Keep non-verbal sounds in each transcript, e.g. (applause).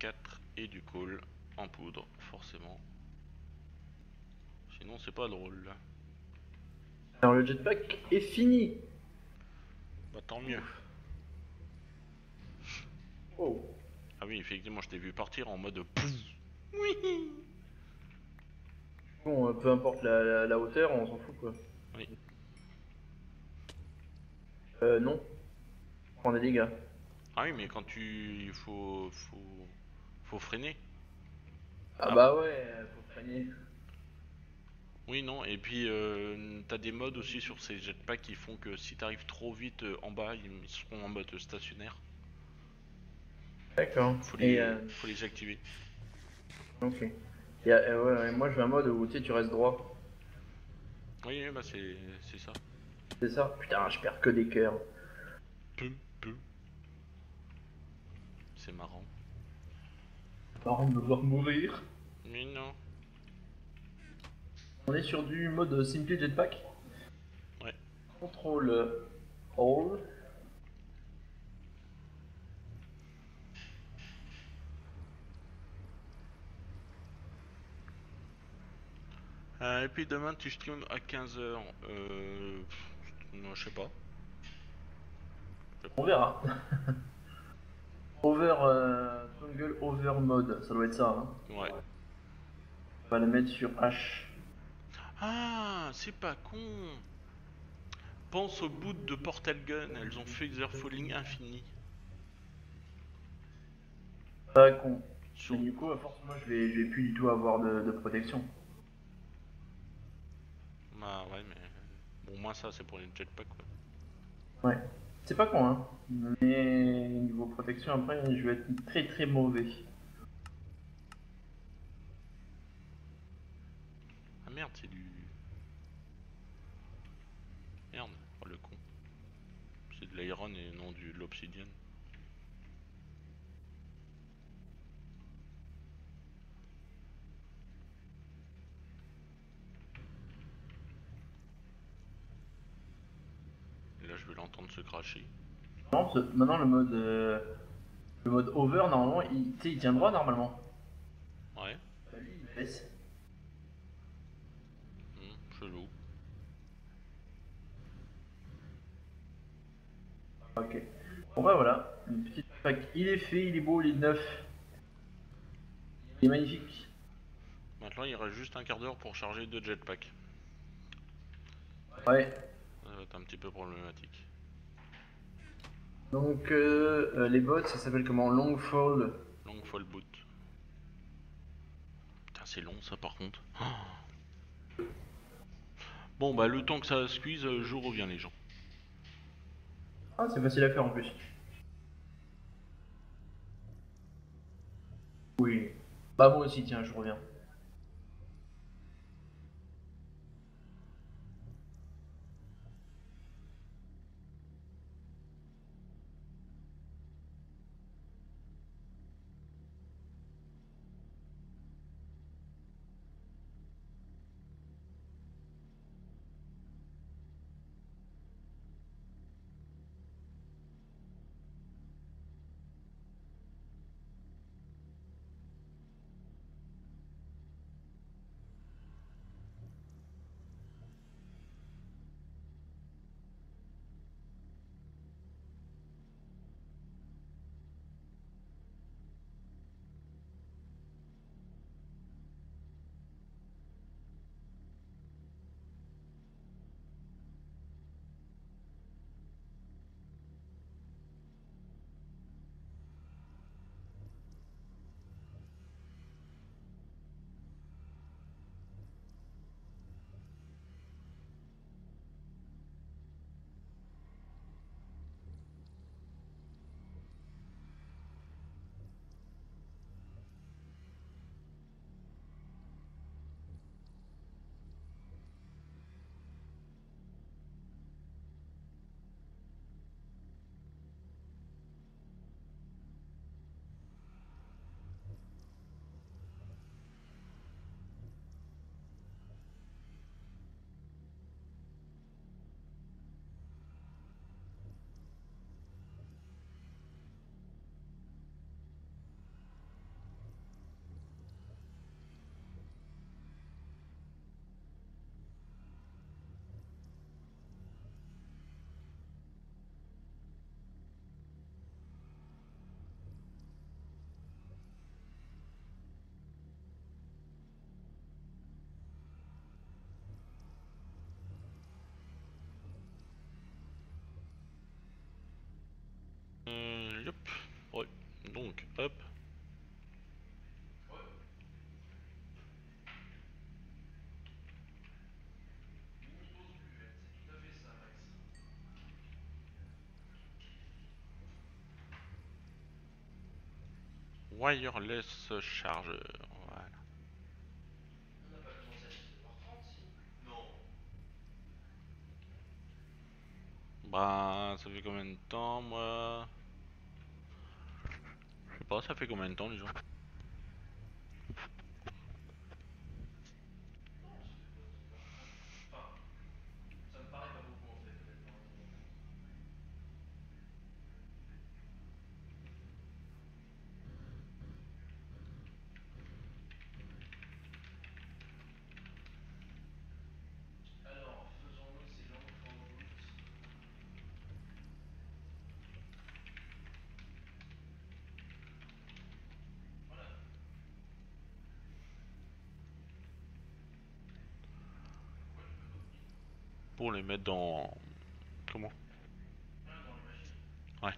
4 et du call en poudre, forcément. Sinon, c'est pas drôle. Alors le jetpack est fini. Bah, tant mieux. Oh. Ah oui, effectivement, je t'ai vu partir en mode pouf. Oui. Bon, euh, peu importe la, la- la hauteur, on s'en fout quoi. Oui. Euh, non. On prend des dégâts. Ah oui, mais quand tu. Il faut. Faut. Faut freiner. Ah, Ah. bah ouais, faut freiner. Oui, non, et puis euh, t'as des modes aussi sur ces jetpacks qui font que si t'arrives trop vite euh, en bas, ils seront en mode stationnaire. D'accord. Faut les, euh, faut les activer. ok. Et, euh, ouais, ouais, moi je veux un mode où tu restes droit. Oui, bah c'est ça. C'est ça Putain, je perds que des cœurs. C'est marrant. Marrant de me voir mourir. Mais non. On est sur du mode Simply Jetpack Ouais. Contrôle All. Euh, et puis demain, tu stream à 15h. Euh. non, je sais pas. On verra. (laughs) over euh, Over Mode, ça doit être ça. Hein. Ouais. On va le mettre sur H. Ah, c'est pas con. Pense au bout de Portal Gun, elles ont fait their falling infini. Pas con. Sur... Mais du coup, forcément, je vais, je vais plus du tout avoir de, de protection. Bah ouais, mais. Bon, moi ça, c'est pour les jetpacks, quoi. Ouais. C'est pas con, hein. Mais niveau protection, après, je vais être très très mauvais. Ah merde, c'est du. Merde, oh le con. C'est de l'iron et non du de l'obsidienne. Et là, je vais maintenant, le mode, euh, le mode Over, normalement, il, tu sais, il tient droit normalement. Ouais, Bah, lui, il baisse. hmm, chelou. Ok. Bon bah voilà, une petite pack. Il est fait, il est beau, il est neuf. Il est magnifique. Maintenant, il reste juste un quart d'heure pour charger deux jetpacks. Ouais. Ça va être un petit peu problématique. Donc euh, euh, les bots, ça s'appelle comment? Long fall. Long fall boot. Putain, c'est long ça par contre. (gasps) Bon, bah le temps que ça squeeze, euh, je reviens les gens. Ah, c'est facile à faire en plus. Oui. Bah moi aussi, tiens, je reviens. Wireless chargeur, voilà. Bah, ça fait combien de temps, moi? Je sais pas, ça fait combien de temps, disons Pour les mettre dans... Comment? Ouais.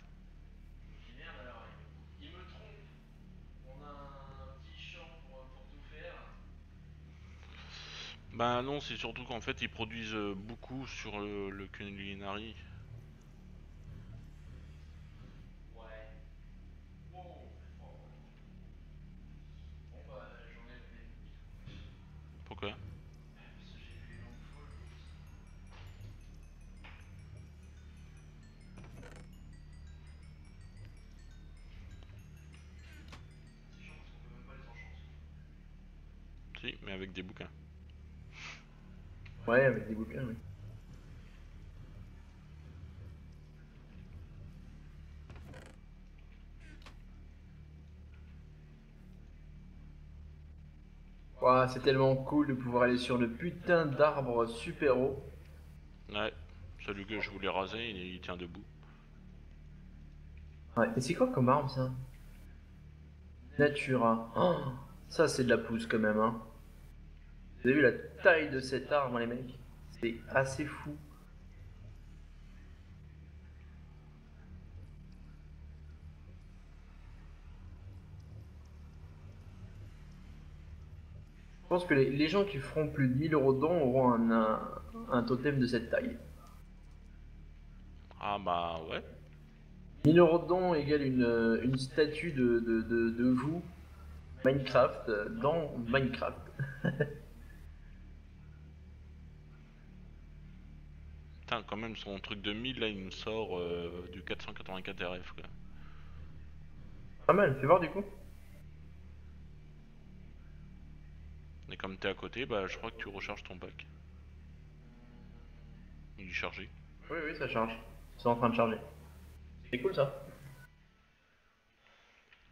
Merde alors, il me trompe. On a un petit champ pour, pour tout faire. Bah non, c'est surtout qu'en fait ils produisent beaucoup sur le, le culinary. Ouais. Wow. Oh. Bon bah j'enlève les... Pourquoi Parce que j'ai vu les lampes folles. C'est chiant parce qu'on peut même pas les enchanter. Si, mais avec des bouquins. Oui. C'est tellement cool de pouvoir aller sur le putain d'arbre super haut. Ouais, celui que je voulais raser, il, il tient debout. Ouais, et c'est quoi comme arbre ça? Natura. Oh, ça c'est de la pousse quand même, hein. Vous avez vu la taille de cet arbre, les mecs? C'est assez fou. Je pense que les, les gens qui feront plus de 1000 euros dedans auront un, un, un totem de cette taille. Ah bah ouais. 1000 euros de don égale une, une statue de, de, de, de vous, Minecraft, euh, dans Minecraft. (laughs) Putain, quand même, son truc de 1000 là, il me sort euh, du 484 RF quoi. Pas mal, fais voir du coup. Et comme t'es à côté, bah je crois que tu recharges ton pack. Il est chargé. Oui, oui, ça charge. C'est en train de charger. C'est cool ça.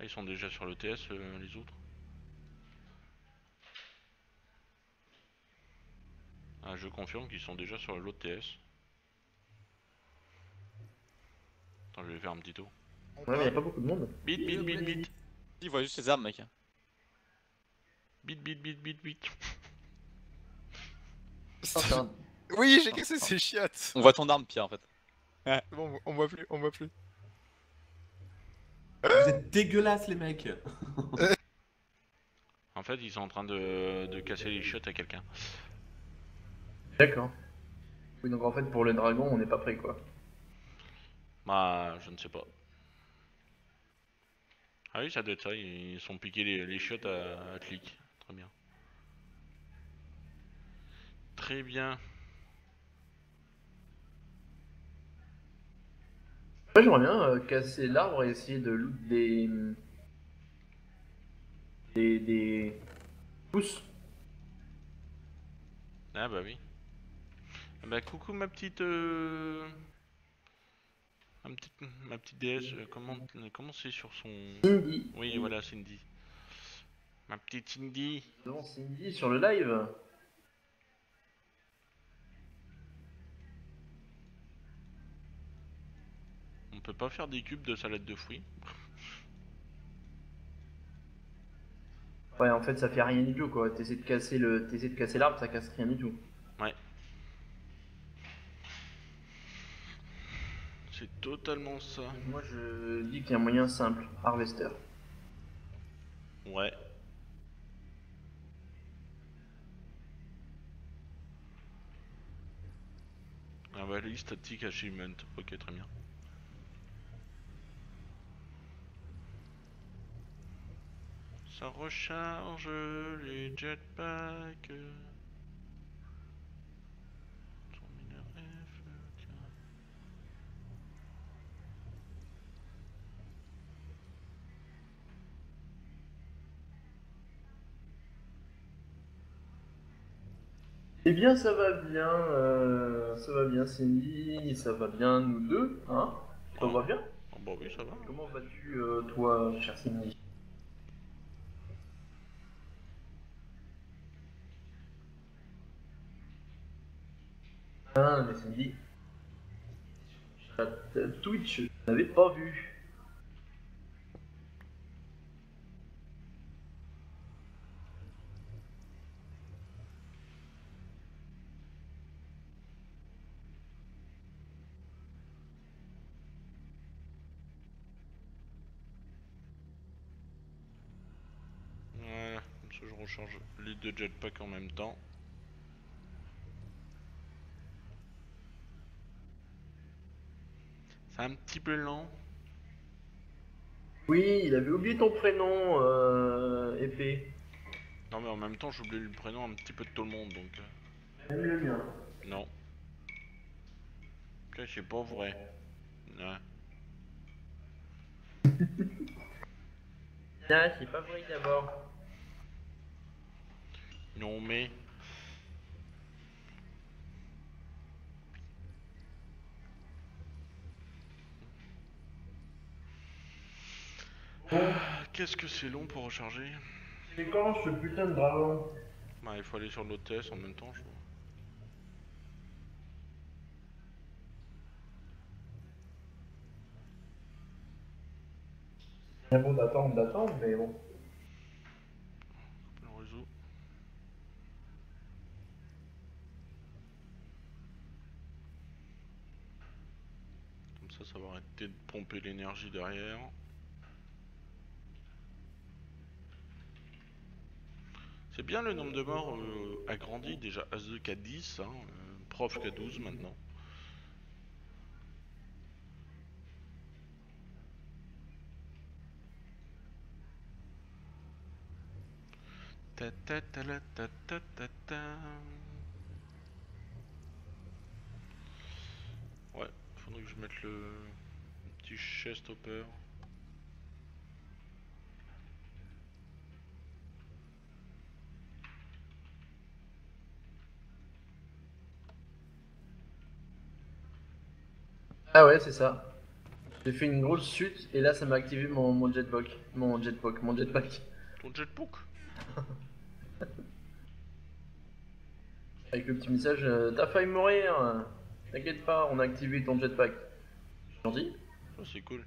Ils sont déjà sur le TS euh, les autres. Ah, je confirme qu'ils sont déjà sur l'autre TS. Attends, je vais faire un petit tour. Ouais, mais y a pas beaucoup de monde. Bit, bit, bit, bit. Il voit juste ses armes, mec. Bit, bit, bit, bit, bit. Oui, j'ai cassé ses chiottes. On voit ton arme, Pierre, en fait. Bon, on voit plus, on voit plus. Vous êtes dégueulasses, les mecs. (laughs) En fait, ils sont en train de, de casser les chiottes à quelqu'un. D'accord. Oui, donc en fait, pour le dragon, on n'est pas prêt quoi. Bah, je ne sais pas. Ah oui, ça doit être ça, ils sont piqués les, les chiottes à, à clic. Très bien. Très bien. Moi, j'aimerais bien euh, casser l'arbre et essayer de loot des. des. des. pousses. Ah bah oui. Ah Bah coucou ma petite... Euh... Ma petite, ma petite déesse, euh, comment comment c'est sur son... Cindy. Oui voilà Cindy. Ma petite Cindy. Devant Cindy sur le live. On peut pas faire des cubes de salade de fruits? Ouais, en fait, ça fait rien du tout quoi. T'essaies de casser le, t'essaies de casser l'arbre, ça casse rien du tout. Ouais. C'est totalement ça. Moi, je dis qu'il y a un moyen simple, harvester. Ouais. Ah bah liste statique achievement. Ok, très bien. Ça recharge les jetpacks. Terminal F, tiens. Eh bien, ça va bien, euh, ça va bien Cindy, ça va bien nous deux, hein? Ça va bien? Ah bah oui, ça va. Comment vas-tu, euh, toi, cher Cindy? Ah, mais Cindy, Twitch, je n'avais pas vu. Voilà, comme ça je recharge les deux jetpacks en même temps. C'est un petit peu lent. Oui, il avait oublié ton prénom, euh, épée. Non mais en même temps j'oublie le prénom un petit peu de tout le monde donc... euh, Même le mien. non. C'est pas vrai. Ouais. (laughs) Ah, c'est pas vrai d'abord. Non mais... Ah, Qu'est-ce que c'est long pour recharger? C'est quand ce putain de dragon? Bah il faut aller sur l'hôtesse en même temps je crois. C'est bon d'attendre, d'attendre, mais bon. Le réseau. Comme ça, va arrêter de pomper l'énergie derrière. C'est bien le nombre de morts euh, agrandi déjà As2 qu'à 10, hein, euh, prof qu'à 12 maintenant. Ta ta ta ta ta ta ta. Ouais, faudrait que je mette le, le petit chest hopper. Ah ouais, c'est ça. J'ai fait une grosse chute et là ça m'a activé mon, mon jetpack. Mon jetpack, mon jetpack. Ton jetpack? Avec le petit message euh, T'as failli mourir T'inquiète pas, on a activé ton jetpack. Gentil Ça c'est cool.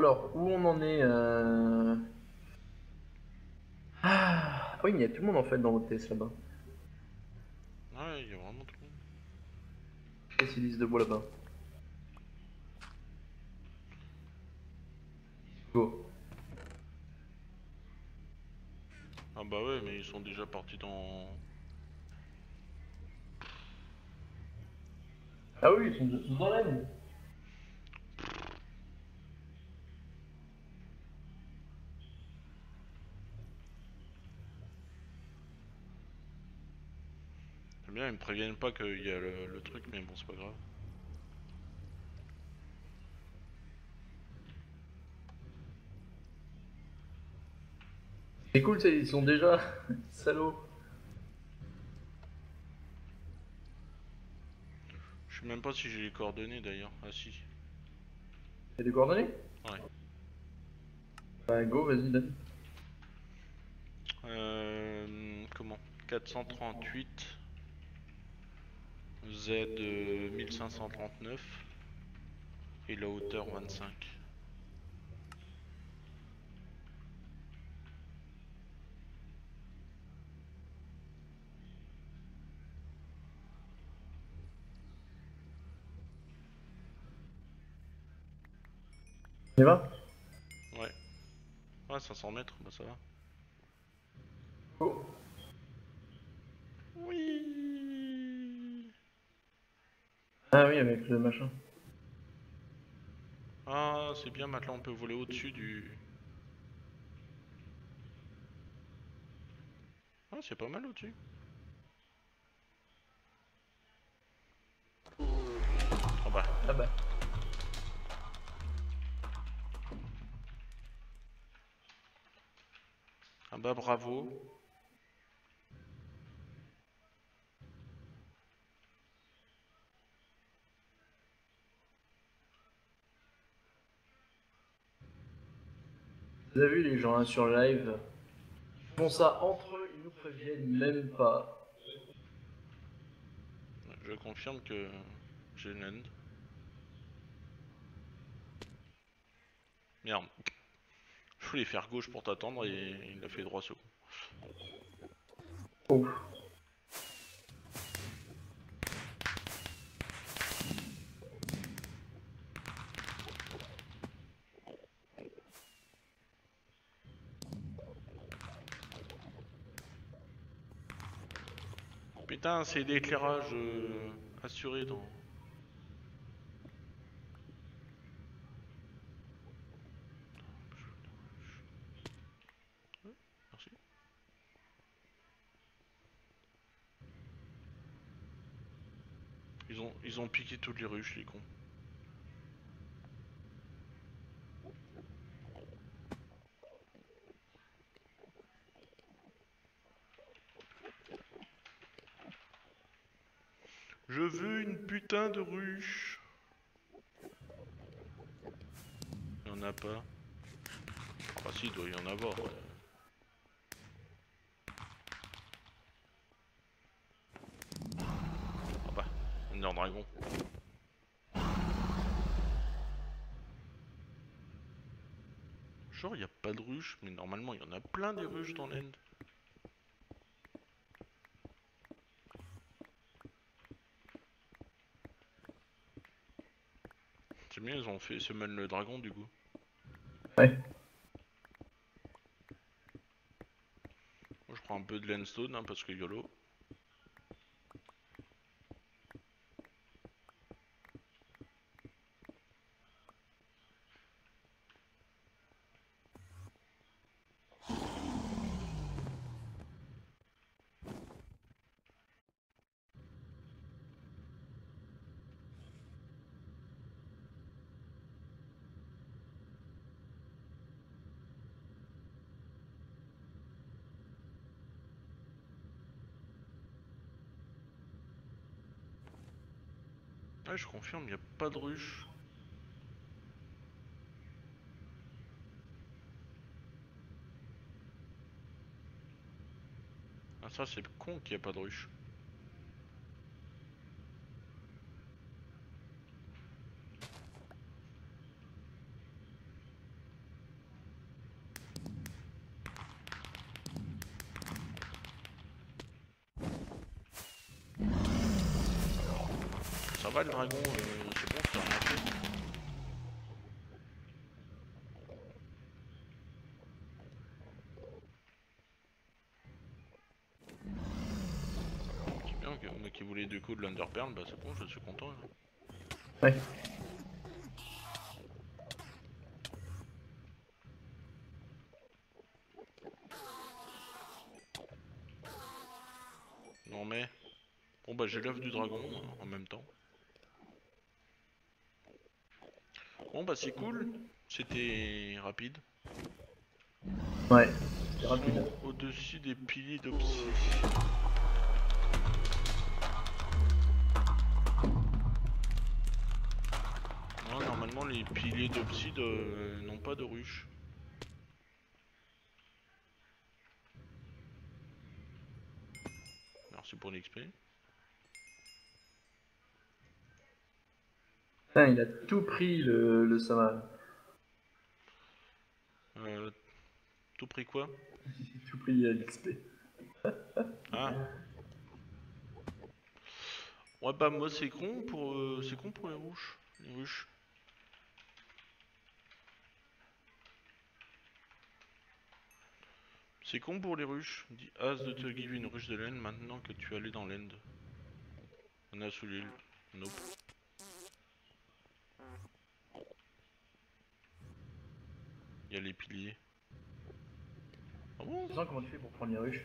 Alors, où on en est euh... Ah oui, mais il y a tout le monde en fait dans l'hôtesse là-bas. Ouais, il y a vraiment tout le monde. Spécialiste de bois là-bas. Go. Ah bah ouais, mais ils sont déjà partis dans... Ah oui, ils sont tous dans l'aile. C'est bien, ils me préviennent pas qu'il y a le, le truc, mais bon, c'est pas grave. C'est cool, ils sont déjà (laughs) salauds. Je sais même pas si j'ai les coordonnées d'ailleurs. Ah si. T'as des coordonnées Ouais. Bah go, vas-y, donne. Euh, comment? 438 Z euh, 1539 et la hauteur 25. Y va Ouais. Ouais, 500 mètres, bah ça va. Oh. Oui. Ah oui, avec le machin. Ah, c'est bien, maintenant on peut voler au-dessus du... Ah, c'est pas mal au-dessus. Ah bah, Ah bah. Bah bravo. Vous avez vu les gens là sur live Ils font ça entre eux, ils nous préviennent même pas. Je confirme que j'ai une end. Merde. Je voulais faire gauche pour t'attendre et il a fait droit ce. Putain, c'est l'éclairage euh, assuré dans. Ouais, Merci. Ils ont, piqué toutes les ruches, les cons. Je veux une putain de ruche. Il y en a pas. Ah si, il doit y en avoir. Ah dragon. Genre, il y a pas de ruche, mais normalement, il y en a plein des ruches dans l'end. C'est bien, ils ont fait Summon le dragon du coup. Ouais. Moi je prends un peu de landstone hein, parce que YOLO. Ouais, je confirme, il n'y a pas de ruche. Ah ça c'est con qu'il n'y ait pas de ruche. Dragon, euh, c'est bon, c'est rien fait. C'est bien que moi qui voulais deux coups de l'Underpearl, bah c'est bon, je suis content. là. Ouais. Non mais... Bon bah j'ai l'œuf du dragon euh, en même temps. Bon bah c'est cool, c'était rapide. Ouais, rapide. Au-dessus des piliers d'Opsi. Non, normalement les piliers d'Opside euh, n'ont pas de ruche. Merci pour l'XP. Putain, il a tout pris le, le euh, tout pris quoi? (laughs) Tout pris l'XP. (laughs) ah. Ouais bah moi c'est con pour euh, c'est con pour les rouges, les ruches. C'est con pour les ruches. Dis as de te give une ruche de laine maintenant que tu allais dans l'end. On a sous l'île. Nope. Il y a les piliers. Ah bon comment tu fais pour prendre les ruches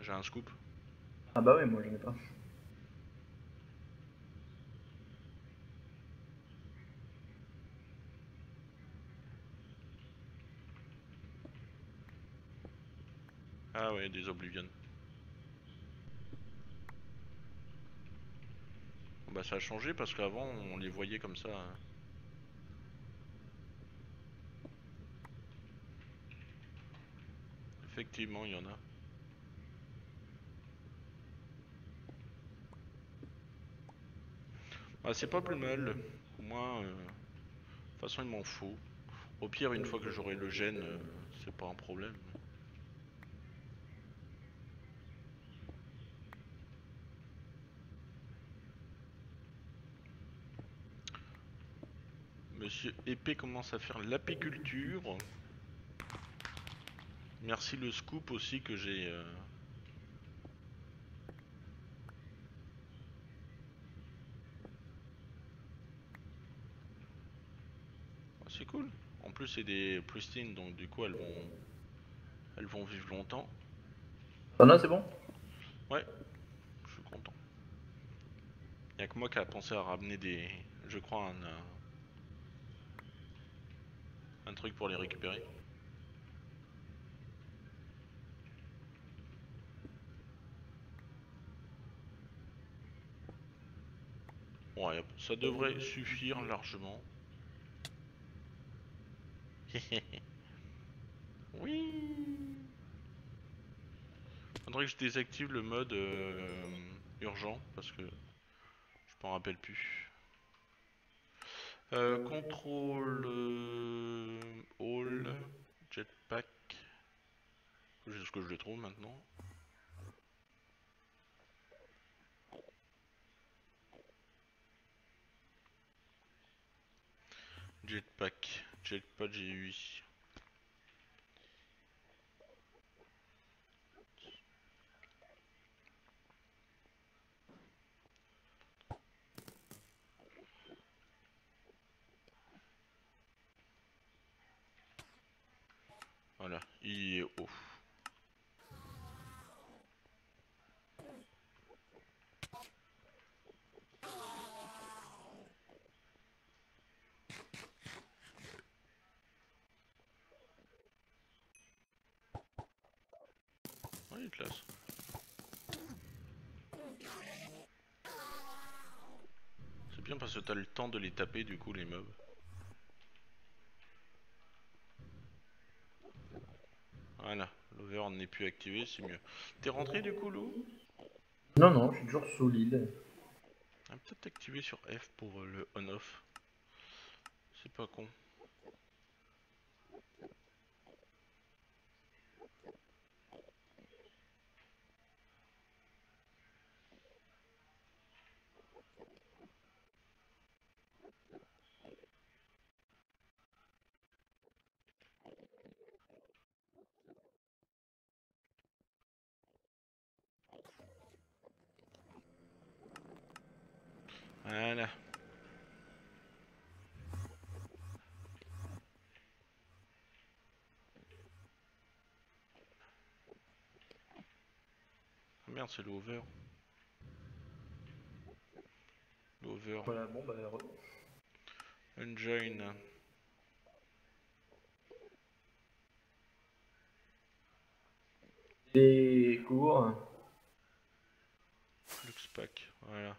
J'ai un scoop. Ah bah ouais, moi j'en ai pas. Ah ouais, des Oblivion. Bah ça a changé parce qu'avant on les voyait comme ça. hein. Effectivement, il y en a. Bah c'est pas plus mal. Moi, euh, de toute façon il m'en faut. Au pire, une fois que j'aurai le gène, euh, c'est pas un problème. Monsieur Épée commence à faire l'apiculture. Merci le scoop aussi que j'ai. euh, ah, c'est cool. En plus c'est des pristines donc du coup elles vont elles vont vivre longtemps. T'en as, c'est bon Je suis content. Y'a que moi qui a pensé à ramener des. Je crois un. euh, Un truc pour les récupérer. Ouais, ça devrait suffire largement. (laughs) oui. Faudrait que je désactive le mode euh, urgent parce que je m'en rappelle plus. Euh, contrôle euh, all jetpack. C'est ce que je le trouve maintenant. Jetpack, jetpack j'ai eu. Voilà, il est haut. Classe. C'est bien parce que t'as le temps de les taper du coup les mobs. Voilà, l'over n'est plus activé, c'est mieux. T'es rentré du coup, Lou? Non, non, je suis toujours sous l'île. Ah, Peut-être activer sur F pour euh, le on-off. C'est pas con. Voilà. Ah merde, c'est l'over. L'over. Voilà, bon bah. Engine. Des cours. Flux pack. Voilà.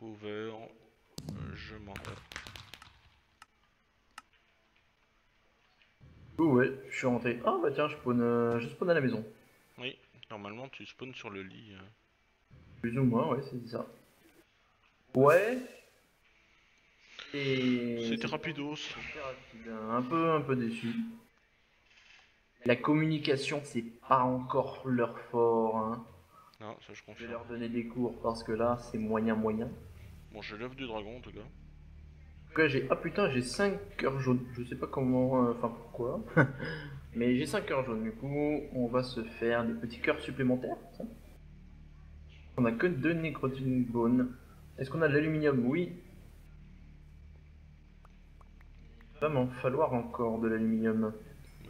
Over. Je m'en tape. Oh ouais, je suis rentré. Ah bah tiens, je spawn, euh, je spawn à la maison. Oui, normalement tu spawns sur le lit. euh. Plus ou moins, ouais, c'est ça. Ouais. Et. C'était rapidos. C'était rapide, Un peu, un peu déçu. La communication, c'est pas encore leur fort. Hein. Non, ça je Je vais confirme. leur donner des cours parce que là, c'est moyen, moyen. Bon, j'ai l'œuf du dragon en tout cas. En tout cas, j'ai. Ah putain, j'ai 5 cœurs jaunes. Je sais pas comment. euh, Enfin, pourquoi. (laughs) Mais j'ai 5 cœurs jaunes. Du coup, on va se faire des petits cœurs supplémentaires. On a que 2 Necrotine Bone. Est-ce qu'on a de l'aluminium? Oui. Il va m'en falloir encore de l'aluminium.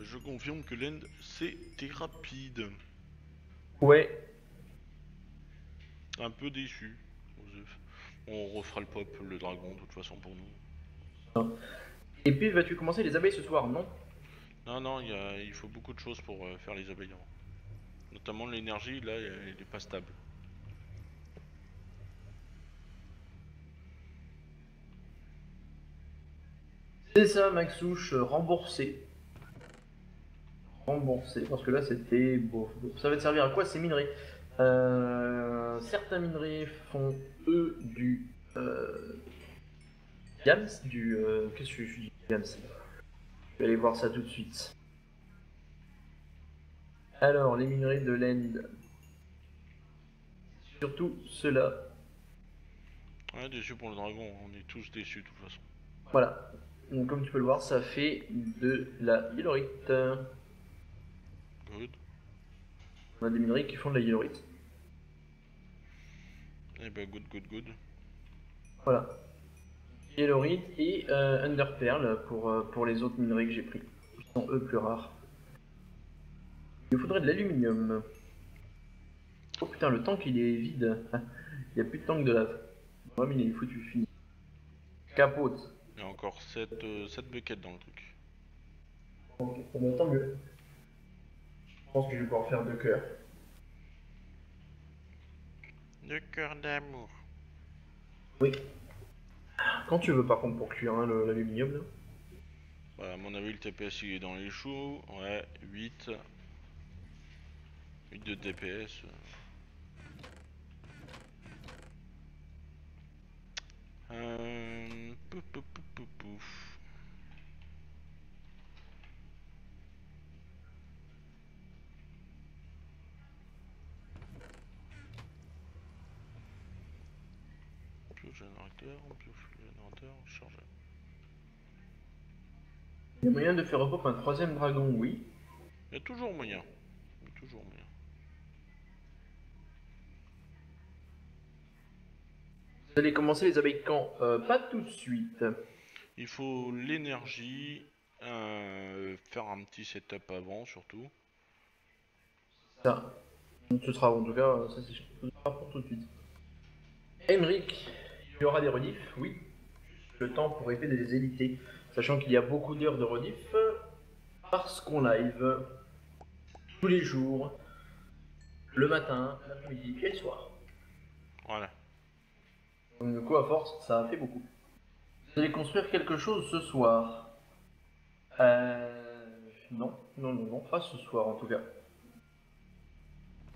Je confirme que l'end c'était rapide. Ouais. Un peu déçu. On refera le pop, le dragon, de toute façon pour nous. Et puis, vas-tu commencer les abeilles ce soir Non? Non, non, il, y a- il faut beaucoup de choses pour euh, faire les abeilles. avant. Notamment l'énergie, là, elle est pas stable. C'est ça, Maxouche, remboursé. Remboursé, parce que là c'était beau. Ça va te servir à quoi ces minerais? Euh, Certains minerais font, eux, du. Euh, Yams Du. euh, Qu'est-ce que je dis Yams Je vais aller voir ça tout de suite. Alors, les minerais de l'End. Surtout ceux-là. Ouais, déçu pour le dragon, on est tous déçus de toute façon. Voilà. Donc, comme tu peux le voir, ça fait de la hyalurite. Good. On a des minerais qui font de la hyalurite. Eh ben, good, good, good. Voilà. Hyalurite et euh, Underpearl pour, euh, pour les autres minerais que j'ai pris. Qui sont eux plus rares. Il nous faudrait de l'aluminium. Oh putain, le tank il est vide. (laughs) Il n'y a plus de tank de lave. Ouais, mais il est foutu, fini. Capote. Il y a encore 7, buckets dans le truc. Ok, ça va tant mieux. Je pense que je vais pouvoir faire deux cœurs. De cœur d'amour. Oui. Quand tu veux par contre pour cuire hein, le- l'aluminium là. Bah, à mon avis, le TPS il est dans les choux. Ouais, 8. 8 de TPS. Euh... Pouf, pouf, pouf, pouf, Biogénérateur, biogénérateur, chargé. Il y a moyen de faire repop un troisième dragon, oui. Il y a toujours moyen. Il y a toujours moyen. Vous allez commencer les abeilles quand? Euh, Pas tout de suite. Il faut l'énergie, euh, faire un petit setup avant surtout. Ça. Ce sera en tout cas, ça c'est pour tout de suite. Emric, il y aura des rediffs, oui. Le temps pour épée de les éviter. Sachant qu'il y a beaucoup d'heures de rediff parce qu'on live tous les jours, le matin, l'après-midi et le soir. Voilà. Donc du coup, à force, ça a fait beaucoup. Vous allez construire quelque chose ce soir Euh... Non, non, non, non, pas ce soir en tout cas.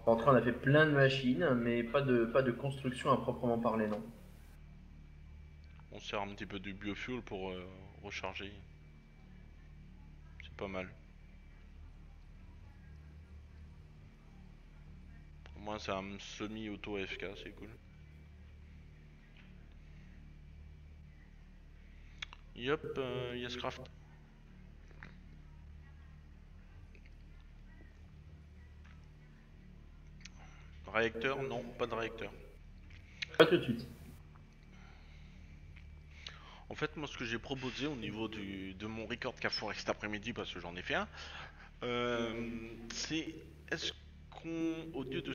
En train, on a fait plein de machines, mais pas de, pas de construction à proprement parler, non. On sert un petit peu du biofuel pour euh, recharger. C'est pas mal. Au moins c'est un semi-auto AFK, c'est cool. Yop, euh, Yescraft. Réacteur Non, pas de réacteur. Pas tout de suite. En fait, moi, ce que j'ai proposé au niveau du, de mon record Carrefour cet après-midi, parce que j'en ai fait un, euh, c'est est-ce qu'on, au lieu de